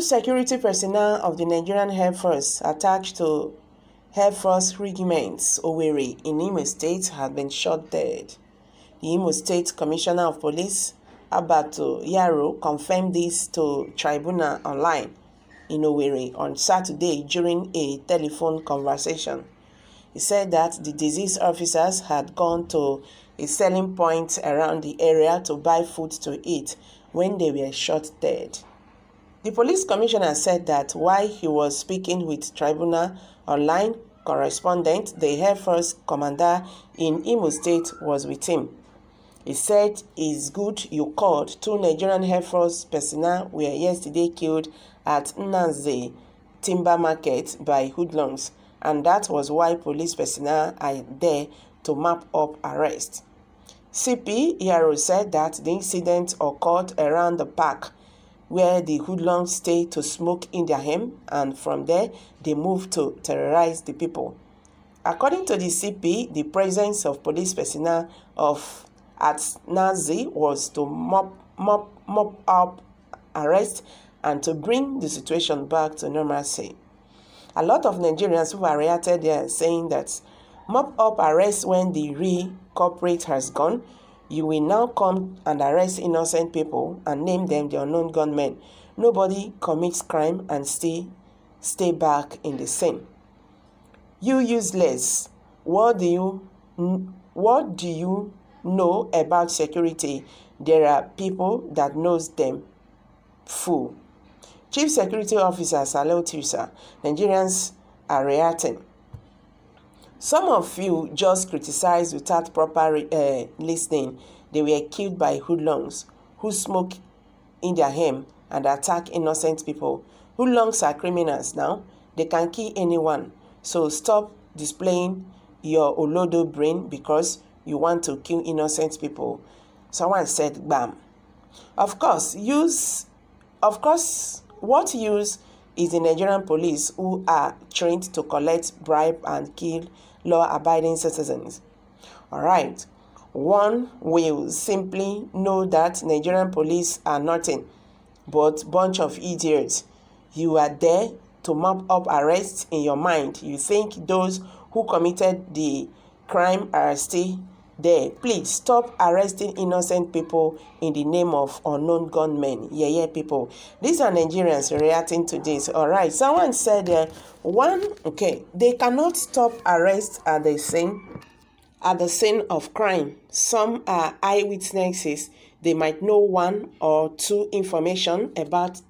security personnel of the Nigerian Air Force attached to Air Force regiments Owerri in Imo State had been shot dead. The Imo State Commissioner of Police, Abutu Yaro, confirmed this to Tribune Online in Owerri on Saturday during a telephone conversation. He said that the deceased officers had gone to a selling point around the area to buy food to eat when they were shot dead. The police commissioner said that while he was speaking with Tribune Online correspondent, the Air Force commander in Imo State was with him. He said it's good you called. Two Nigerian Air Force personnel were yesterday killed at Nnaze Timber Market by hoodlums, and that was why police personnel are there to map up arrests. CP Yaro said that the incident occurred around the park where the hoodlums stay to smoke in their home and from there they move to terrorize the people. According to the CP, the presence of police personnel of at Naze was to mop, mop, mop up arrest and to bring the situation back to normalcy. A lot of Nigerians who are reacted there saying that mop up arrest when the real corporate has gone you will now come and arrest innocent people and name them the unknown gunmen. Nobody commits crime and stay, stay back in the same. You useless. What do you what do you know about security? There are people that knows them. Fool. Chief Security Officer Saleh Tusa, Nigerians are reacting. Some of you just criticized without proper uh, listening. They were killed by hoodlums who smoke in their home and attack innocent people. Hoodlums are criminals now. They can kill anyone. So stop displaying your olodo brain because you want to kill innocent people. Someone said, bam. Of course, use, of course, what use is the Nigerian police who are trained to collect bribe and kill law-abiding citizens. All right. One will simply know that Nigerian police are nothing but bunch of idiots. You are there to mop up arrests in your mind. You think those who committed the crime are still there. Please stop arresting innocent people in the name of unknown gunmen. Yeah, yeah, people. These are Nigerians reacting to this. All right. Someone said uh, one, okay, they cannot stop arrest at the scene at the scene of crime. Some are eyewitnesses. They might know one or two information about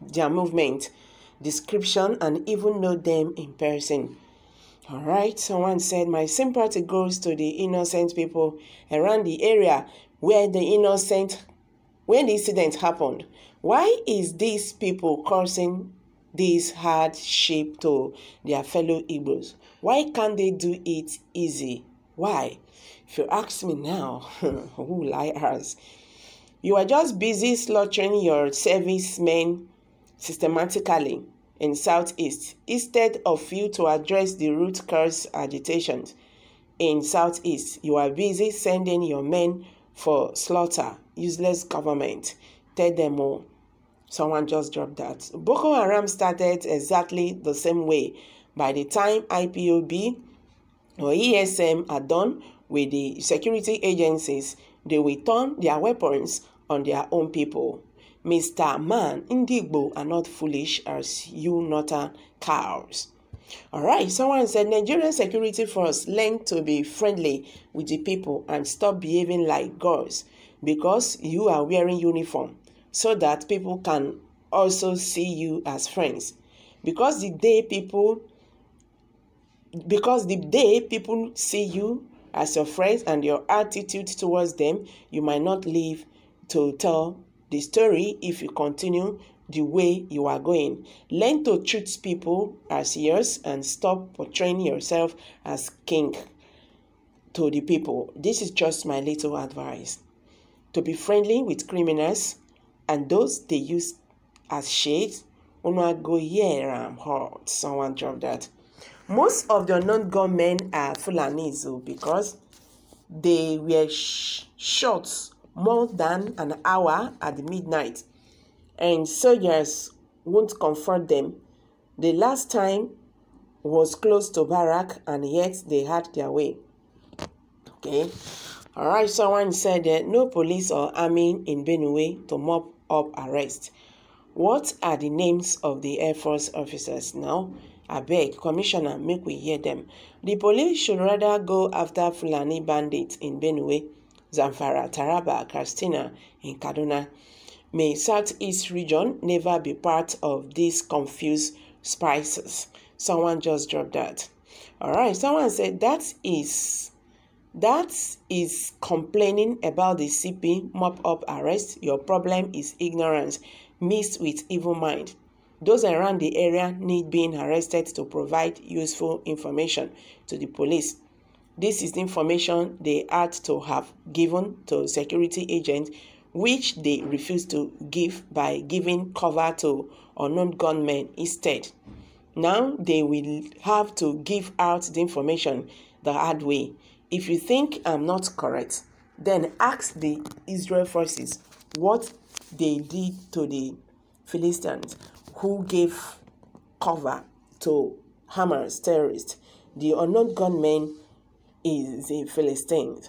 their movement, description, and even know them in person. All right, someone said, My sympathy goes to the innocent people around the area where the innocent, when the incident happened. Why is these people causing this hardship to their fellow Igbos? Why can't they do it easy? Why? If you ask me now, who ask? You are just busy slaughtering your servicemen systematically in Southeast instead of you to address the root cause agitations in Southeast. You are busy sending your men for slaughter, useless government. Tell them all. Someone just dropped that. Boko Haram started exactly the same way. By the time IPOB or ESN are done with the security agencies, they will turn their weapons on their own people. Mr. Man, Indigo are not foolish as you northern cows. All right, someone said Nigerian security force learn to be friendly with the people and stop behaving like girls because you are wearing uniform so that people can also see you as friends. Because the day people because the day people see you as your friends and your attitude towards them, you might not live to tell the story if you continue the way you are going. Learn to treat people as yours and stop portraying yourself as king to the people. This is just my little advice. To be friendly with criminals and those they use as shades. Una go here I'm hot. Someone drop that. Most of the non-gunmen are Fulanis oh, because they were sh more than an hour at midnight and soldiers won't confront them. The last time was close to Barak and yet they had their way. Okay. All right, someone said that no police or army in Benue to mop up arrest. What are the names of the Air Force officers now? I beg, Commissioner, make we hear them. The police should rather go after Fulani bandits in Benue, Zamfara, Taraba, Katsina, in Kaduna. May Southeast region never be part of these confused spices. Someone just dropped that. All right, someone said that is that is complaining about the CP mop up arrest. Your problem is ignorance mixed with evil mind. Those around the area need being arrested to provide useful information to the police. This is the information they had to have given to security agents, which they refused to give by giving cover to unknown gunmen instead. Now they will have to give out the information the hard way. If you think I'm not correct, then ask the Israel forces what they did to the Philistines who gave cover to Hamas terrorists. The unknown gunman is a Philistine.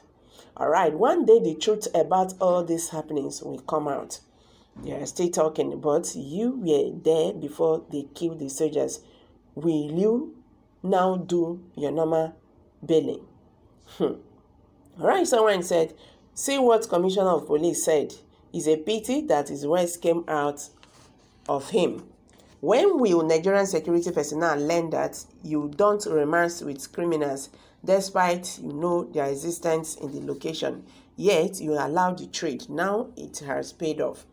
All right, one day the truth about all these happenings will come out. They are still talking, but you were there before they killed the soldiers. Will you now do your normal bailing? Hmm. All right, someone said, see what Commissioner of Police said. It's a pity that his words came out of him. When will Nigerian security personnel learn that you don't romance with criminals despite you know their existence in the location, yet you allow the trade? Now it has paid off.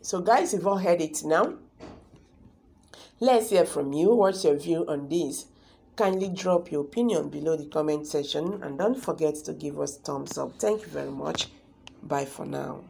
So guys, you've all heard it now. Let's hear from you. What's your view on this? Kindly drop your opinion below the comment section and don't forget to give us thumbs up. Thank you very much. Bye for now.